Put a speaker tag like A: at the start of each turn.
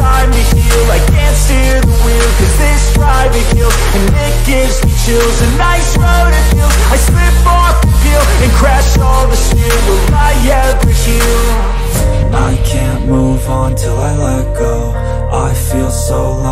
A: time to heal, I can't steer the wheel Cause this driving hill, and it gives me chills A nice